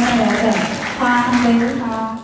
来的花飞花。